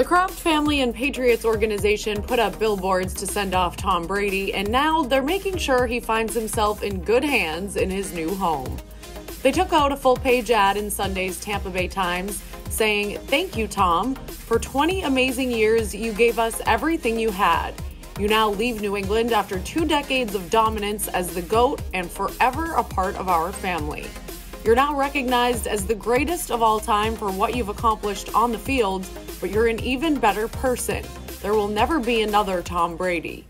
The Kraft family and Patriots organization put up billboards to send off Tom Brady, and now they're making sure he finds himself in good hands in his new home. They took out a full page ad in Sunday's Tampa Bay Times saying, Thank you, Tom. For 20 amazing years, you gave us everything you had. You now leave New England after two decades of dominance as the GOAT and forever a part of our family. You're now recognized as the greatest of all time for what you've accomplished on the field, but you're an even better person. There will never be another Tom Brady.